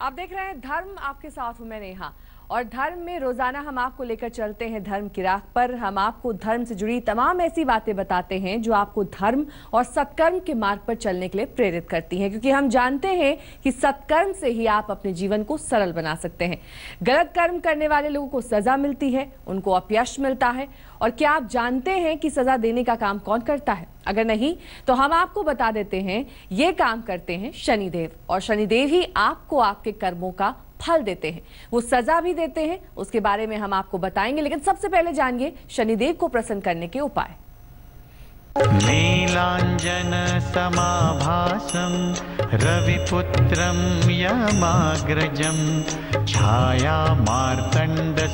आप देख रहे हैं, धर्म आपके साथ हूँ मैं नेहा। और धर्म में रोज़ाना हम आपको लेकर चलते हैं धर्म की राह पर। हम आपको धर्म से जुड़ी तमाम ऐसी बातें बताते हैं जो आपको धर्म और सत्कर्म के मार्ग पर चलने के लिए प्रेरित करती हैं। क्योंकि हम जानते हैं कि सत्कर्म से ही आप अपने जीवन को सरल बना सकते हैं। गलत कर्म करने वाले लोगों को सजा मिलती है, उनको अपयश मिलता है और क्या आप जानते हैं कि सजा देने का काम कौन करता है? अगर नहीं तो हम आपको बता देते हैं, ये काम करते हैं शनिदेव। और शनिदेव ही आपको आपके कर्मों का फल देते हैं। वो सजा भी देते हैं, उसके बारे में हम आपको बताएँगे, लेकिन सबसे पहले जानिए शनिदेव को प्रसन्न करने के उपाय। नीलाञ्जन समाभासं, रविपुत्रं यमाग्रजं छाया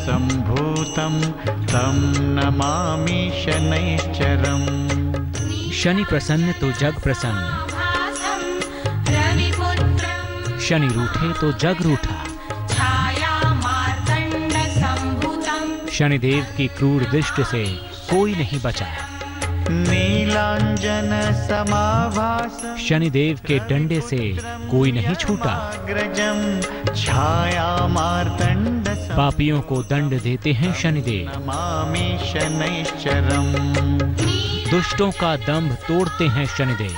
तं नमामि शनैश्चरम् शनि प्रसन्न तो जग प्रसन्न। शनि रूठे तो जग रूठा। शनिदेव की क्रूर दृष्टि से कोई नहीं बचा। नीलाञ्जन समाभासं। शनिदेव के डंडे से कोई नहीं छूटा। अग्रजं छाया मार्तण्डसं पापियों को दंड देते हैं शनिदेव। दुष्टों का दंभ तोड़ते हैं शनिदेव।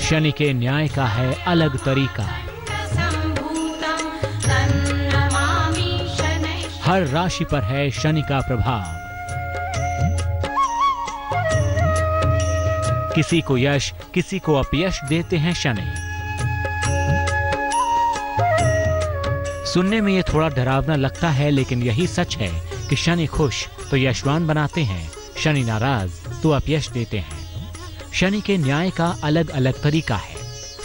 शनि के न्याय का है अलग तरीका। हर राशि पर है शनि का प्रभाव। किसी को यश किसी को अपयश देते हैं शनि। सुनने में ये थोड़ा डरावना लगता है, लेकिन यही सच है कि शनि खुश तो यशवान बनाते हैं। शनि नाराज़ तो अपयश देते हैं। शनि के न्याय का अलग अलग तरीका है।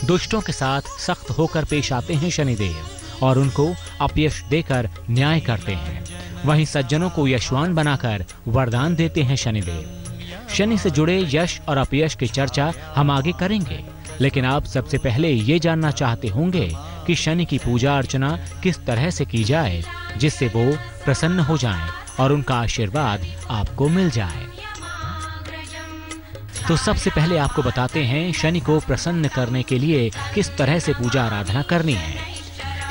दुष्टों के साथ सख्त होकर पेश आते हैं शनिदेव, और उनको अपयश देकर न्याय करते हैं। वहीं सज्जनों को यशवान बनाकर वरदान देते हैं शनिदेव। शनि से जुड़े यश और अपयश की चर्चा हम आगे करेंगे, लेकिन आप सबसे पहले ये जानना चाहते होंगे कि शनि की पूजा अर्चना किस तरह से की जाए, जिससे वो प्रसन्न हो जाएँ और उनका आशीर्वाद आपको मिल जाए। तो सबसे पहले आपको बताते हैं शनि को प्रसन्न करने के लिए किस तरह से पूजा आराधना करनी है।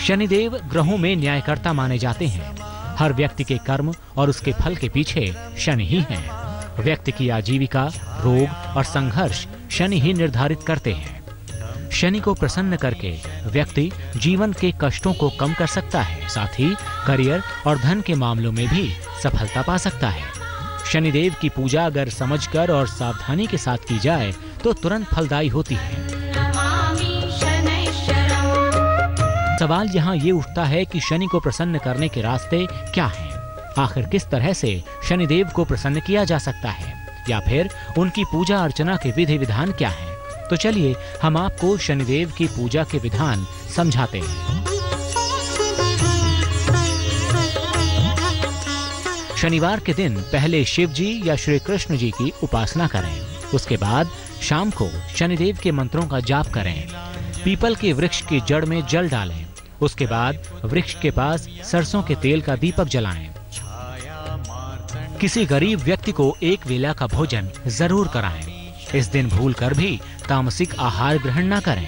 शनिदेव ग्रहों में न्यायकर्ता माने जाते हैं। हर व्यक्ति के कर्म और उसके फल के पीछे शनि ही हैं। व्यक्ति की आजीविका, रोग और संघर्ष शनि ही निर्धारित करते हैं। शनि को प्रसन्न करके व्यक्ति जीवन के कष्टों को कम कर सकता है साथ ही करियर और धन के मामलों में भी सफलता पा सकता है शनिदेव की पूजा अगर समझकर और सावधानी के साथ की जाए तो तुरंत फलदायी होती है सवाल यहाँ ये उठता है कि शनि को प्रसन्न करने के रास्ते क्या हैं? आखिर किस तरह से शनिदेव को प्रसन्न किया जा सकता है या फिर उनकी पूजा अर्चना के विधि विधान क्या हैं? तो चलिए हम आपको शनिदेव की पूजा के विधान समझाते हैं। शनिवार के दिन पहले शिव जी या श्री कृष्ण जी की उपासना करें। उसके बाद शाम को शनिदेव के मंत्रों का जाप करें। पीपल के वृक्ष की जड़ में जल डालें। उसके बाद वृक्ष के पास सरसों के तेल का दीपक जलाएँ। किसी गरीब व्यक्ति को एक वेला का भोजन ज़रूर कराएँ। इस दिन भूलकर भी तामसिक आहार ग्रहण न करें।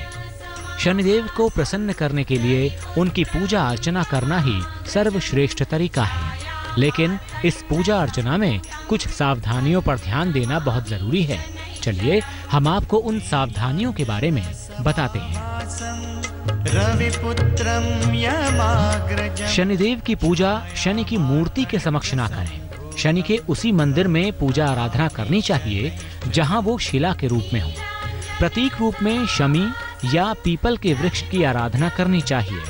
शनिदेव को प्रसन्न करने के लिए उनकी पूजा अर्चना करना ही सर्वश्रेष्ठ तरीका है। लेकिन इस पूजा अर्चना में कुछ सावधानियों पर ध्यान देना बहुत ज़रूरी है। चलिए हम आपको उन सावधानियों के बारे में बताते हैं। रविपुत्रं शनिदेव की पूजा शनि की मूर्ति के समक्ष ना करें। शनि के उसी मंदिर में पूजा आराधना करनी चाहिए जहाँ वो शिला के रूप में हो। प्रतीक रूप में शमी या पीपल के वृक्ष की आराधना करनी चाहिए।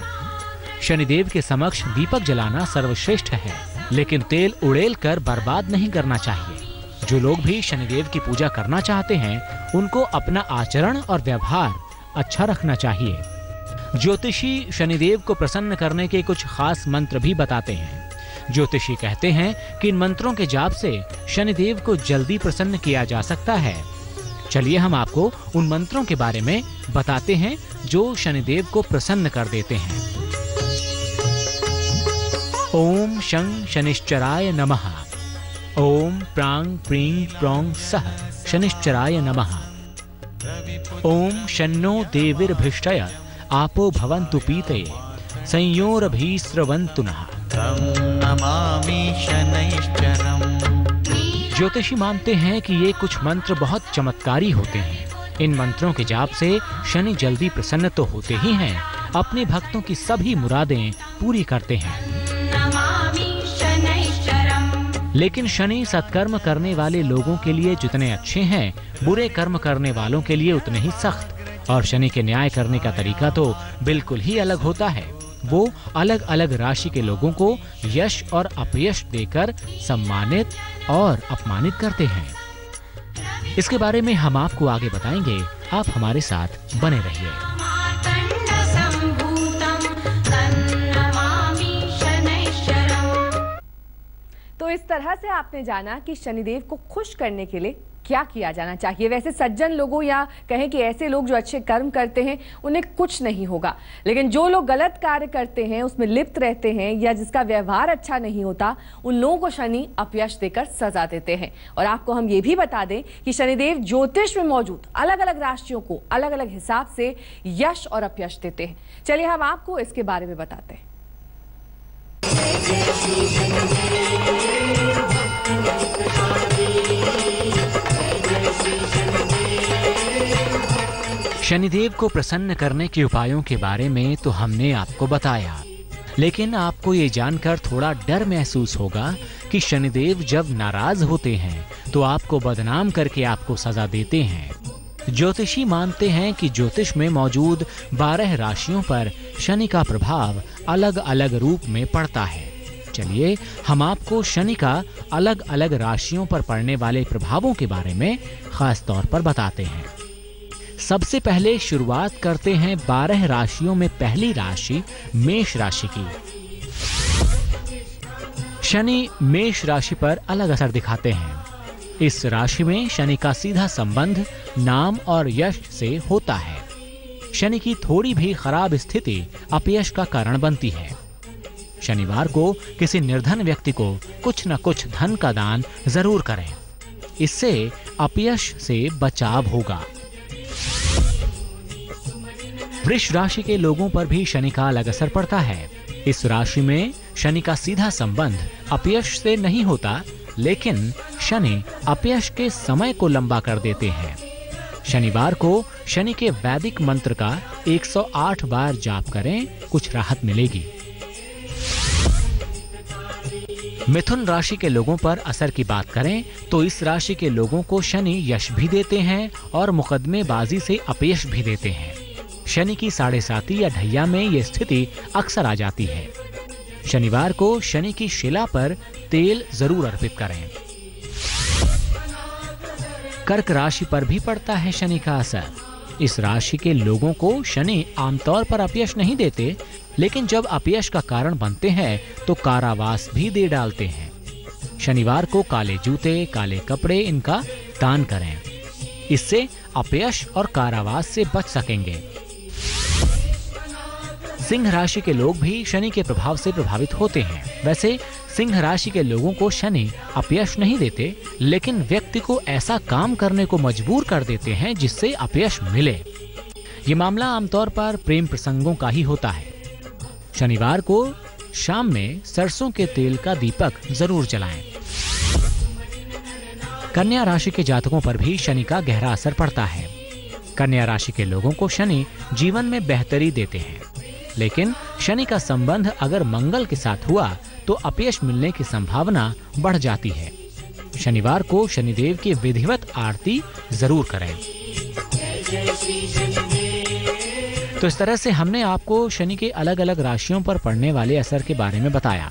शनिदेव के समक्ष दीपक जलाना सर्वश्रेष्ठ है, लेकिन तेल उड़ेल कर बर्बाद नहीं करना चाहिए। जो लोग भी शनिदेव की पूजा करना चाहते हैं, उनको अपना आचरण और व्यवहार अच्छा रखना चाहिए। ज्योतिषी शनिदेव को प्रसन्न करने के कुछ खास मंत्र भी बताते हैं। ज्योतिषी कहते हैं कि इन मंत्रों के जाप से शनिदेव को जल्दी प्रसन्न किया जा सकता है। चलिए हम आपको उन मंत्रों के बारे में बताते हैं जो शनिदेव को प्रसन्न कर देते हैं। ओम शं शनिश्चराय नमः। ओम प्रांग प्रीं प्रोंग सह शनिश्चराय नमः। ओम शन्नो देविर्भिष्टय आपो भवन्तु पीतये। संयोरभीस्रवन्तु नः। नमामि शनैश्चरम् ज्योतिषी मानते हैं कि ये कुछ मंत्र बहुत चमत्कारी होते हैं। इन मंत्रों के जाप से शनि जल्दी प्रसन्न तो होते ही हैं। अपने भक्तों की सभी मुरादें पूरी करते हैं। लेकिन शनि सत्कर्म करने वाले लोगों के लिए जितने अच्छे हैं बुरे कर्म करने वालों के लिए उतने ही सख्त। और शनि के न्याय करने का तरीका तो बिल्कुल ही अलग होता है। वो अलग अलग राशि के लोगों को यश और अपयश देकर सम्मानित और अपमानित करते हैं। इसके बारे में हम आपको आगे बताएँगे। आप हमारे साथ बने रहिए। तो इस तरह से आपने जाना कि शनिदेव को खुश करने के लिए क्या किया जाना चाहिए? वैसे सज्जन लोगों या कहें कि ऐसे लोग जो अच्छे कर्म करते हैं, उन्हें कुछ नहीं होगा। लेकिन जो लोग गलत कार्य करते हैं, उसमें लिप्त रहते हैं या जिसका व्यवहार अच्छा नहीं होता, उन लोगों को शनि अपयश देकर सजा देते हैं। और आपको हम ये भी बता दें कि शनिदेव ज्योतिष में मौजूद अलग अलग राशियों को अलग अलग हिसाब से यश और अपयश देते हैं। चलिए हम आपको इसके बारे में बताते हैं। शनिदेव को प्रसन्न करने के उपायों के बारे में तो हमने आपको बताया। लेकिन आपको ये जानकर थोड़ा डर महसूस होगा कि शनिदेव जब नाराज़ होते हैं तो आपको बदनाम करके आपको सजा देते हैं। ज्योतिषी मानते हैं कि ज्योतिष में मौजूद बारह राशियों पर शनि का प्रभाव अलग अलग रूप में पड़ता है। चलिए, हम आपको शनि का अलग अलग राशियों पर पड़ने वाले प्रभावों के बारे में खास तौर पर बताते हैं। सबसे पहले शुरुआत करते हैं बारह राशियों में पहली राशि, मेष राशि की। शनि मेष राशि पर अलग असर दिखाते हैं। इस राशि में शनि का सीधा संबंध नाम और यश से होता है। शनि की थोड़ी भी खराब स्थिति अपयश का कारण बनती है। शनिवार को किसी निर्धन व्यक्ति को कुछ न कुछ धन का दान ज़रूर करें। इससे अपयश से बचाव होगा। वृष राशि के लोगों पर भी शनि का अलग असर पड़ता है। इस राशि में शनि का सीधा संबंध अपयश से नहीं होता, लेकिन शनि अपयश के समय को लंबा कर देते हैं। शनिवार को शनि के वैदिक मंत्र का 108 बार जाप करें, कुछ राहत मिलेगी। मिथुन राशि के लोगों पर असर की बात करें तो इस राशि के लोगों को शनि यश भी देते हैं और मुकदमेबाजी से अपयश भी देते हैं। शनि की साढ़े साती या ढैया में ये स्थिति अक्सर आ जाती है। शनिवार को शनि की शिला पर तेल ज़रूर अर्पित करें। कर्क राशि पर भी पड़ता है शनि का असर। इस राशि के लोगों को शनि आमतौर पर अपयश नहीं देते, लेकिन जब अपयश का कारण बनते हैं तो कारावास भी दे डालते हैं। शनिवार को काले जूते, काले कपड़े इनका दान करें। इससे अपयश और कारावास से बच सकेंगे। सिंह राशि के लोग भी शनि के प्रभाव से प्रभावित होते हैं। वैसे, सिंह राशि के लोगों को शनि अपयश नहीं देते, लेकिन व्यक्ति को ऐसा काम करने को मजबूर कर देते हैं जिससे अपयश मिले। ये मामला आमतौर पर प्रेम प्रसंगों का ही होता है। शनिवार को शाम में सरसों के तेल का दीपक ज़रूर जलाएँ। कन्या राशि के जातकों पर भी शनि का गहरा असर पड़ता है। कन्या राशि के लोगों को शनि जीवन में बेहतरी देते हैं। लेकिन शनि का संबंध अगर मंगल के साथ हुआ तो अपयश मिलने की संभावना बढ़ जाती है। शनिवार को शनिदेव की विधिवत आरती ज़रूर करें। तो इस तरह से हमने आपको शनि के अलग अलग राशियों पर पड़ने वाले असर के बारे में बताया।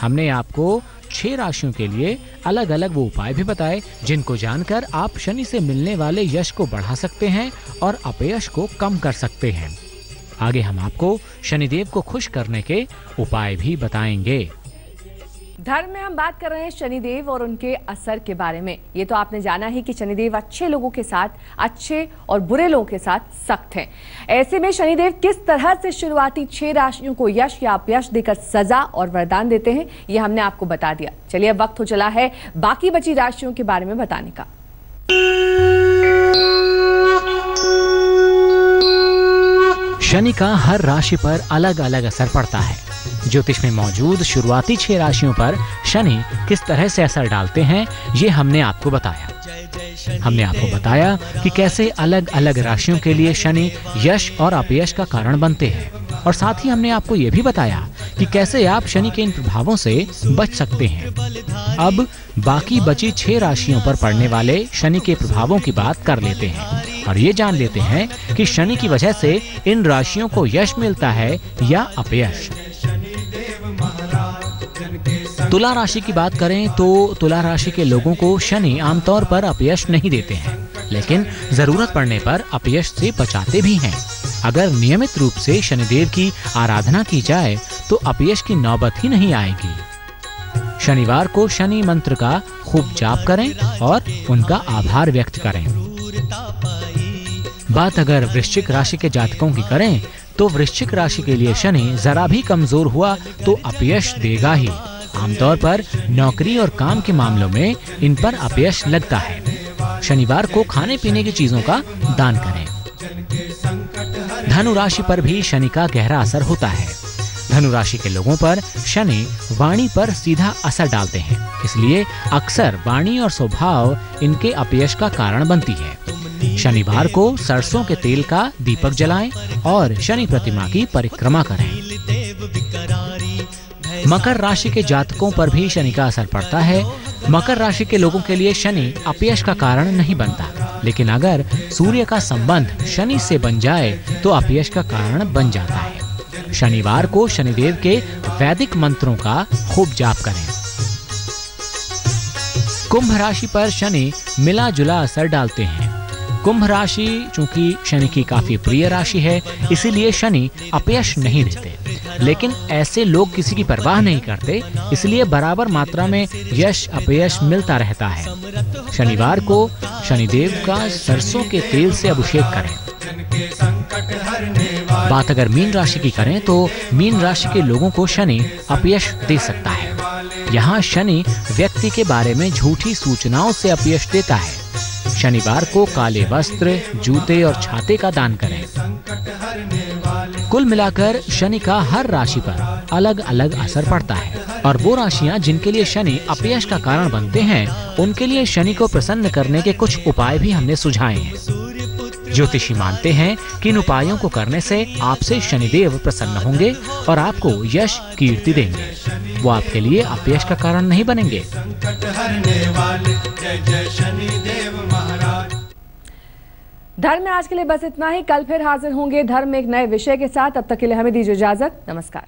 हमने आपको छह राशियों के लिए अलग अलग वो उपाय भी बताए, जिनको जानकर आप शनि से मिलने वाले यश को बढ़ा सकते हैं और अपयश को कम कर सकते हैं। आगे हम आपको शनिदेव को खुश करने के उपाय भी बताएँगे। धर्म में हम बात कर रहे हैं शनिदेव और उनके असर के बारे में। ये तो आपने जाना ही कि शनिदेव अच्छे लोगों के साथ, अच्छे और बुरे लोगों के साथ सख्त हैं। ऐसे में शनिदेव किस तरह से शुरुआती छह राशियों को यश या अपयश देकर सजा और वरदान देते हैं, ये हमने आपको बता दिया। चलिए, अब वक्त हो चला है बाकी बची राशियों के बारे में बताने का। शनि का हर राशि पर अलग अलग असर पड़ता है। ज्योतिष में मौजूद शुरुआती छह राशियों पर शनि किस तरह से असर डालते हैं, ये हमने आपको बताया। हमने आपको बताया कि कैसे अलग अलग राशियों के लिए शनि यश और अपयश का कारण बनते हैं। और साथ ही हमने आपको ये भी बताया कि कैसे आप शनि के इन प्रभावों से बच सकते हैं। अब बाकी बची छह राशियों पर पड़ने वाले शनि के प्रभावों की बात कर लेते हैं। और ये जान लेते हैं कि शनि की वजह से इन राशियों को यश मिलता है या अपयश। तुला राशि की बात करें तो तुला राशि के लोगों को शनि आमतौर पर अपयश नहीं देते हैं, लेकिन ज़रूरत पड़ने पर अपयश से बचाते भी हैं। अगर नियमित रूप से शनिदेव की आराधना की जाए तो अपयश की नौबत ही नहीं आएगी। शनिवार को शनि मंत्र का खूब जाप करें और उनका आभार व्यक्त करें। बात अगर वृश्चिक राशि के जातकों की करें तो वृश्चिक राशि के लिए शनि जरा भी कमज़ोर हुआ तो अपयश देगा ही। आमतौर पर नौकरी और काम के मामलों में इन पर अपयश लगता है। शनिवार को खाने पीने की चीज़ों का दान करें। धनु राशि पर भी शनि का गहरा असर होता है। धनु राशि के लोगों पर शनि वाणी पर सीधा असर डालते हैं, इसलिए अक्सर वाणी और स्वभाव इनके अपयश का कारण बनती है। शनिवार को सरसों के तेल का दीपक जलाएँ और शनि प्रतिमा की परिक्रमा करें। मकर राशि के जातकों पर भी शनि का असर पड़ता है। मकर राशि के लोगों के लिए शनि अपयश का कारण नहीं बनता। लेकिन अगर सूर्य का संबंध शनि से बन जाए तो अपयश का कारण बन जाता है। शनिवार को शनिदेव के वैदिक मंत्रों का खूब जाप करें। कुंभ राशि पर शनि मिला जुला असर डालते हैं। कुंभ राशि, चूँकि शनि की काफ़ी प्रिय राशि है, इसीलिए शनि अपयश नहीं देते। लेकिन ऐसे लोग किसी की परवाह नहीं करते, इसलिए बराबर मात्रा में यश, अपयश मिलता रहता है। शनिवार को शनिदेव का सरसों के तेल से अभिषेक करें। बात अगर मीन राशि की करें तो मीन राशि के लोगों को शनि अपयश दे सकता है। यहाँ शनि व्यक्ति के बारे में झूठी सूचनाओं से अपयश देता है। शनिवार को काले वस्त्र, जूते और छाते का दान करें। कुल मिलाकर शनि का हर राशि पर अलग अलग असर पड़ता है। और वो राशियाँ जिनके लिए शनि अपयश का कारण बनते हैं, उनके लिए शनि को प्रसन्न करने के कुछ उपाय भी हमने सुझाए हैं। ज्योतिषी मानते हैं कि इन उपायों को करने से आपसे शनिदेव प्रसन्न होंगे और आपको यश कीर्ति देंगे। वो आपके लिए अपयश का कारण नहीं बनेंगे। धर्म में आज के लिए बस इतना ही। कल फिर हाजिर होंगे धर्म में एक नए विषय के साथ। अब तक के लिए हमें दीजिए इजाज़त। नमस्कार।